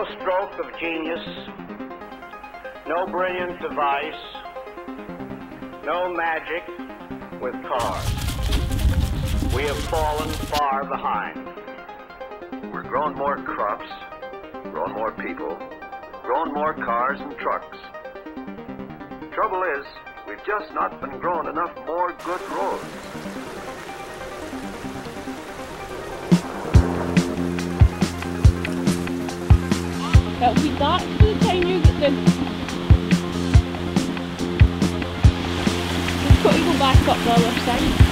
No stroke of genius, no brilliant device, no magic with cars. We have fallen far behind. We're growing more crops, growing more people, growing more cars and trucks. Trouble is, we've just not been growing enough more good roads. It'll be dark by the time you get the... We've got to go back up the other side.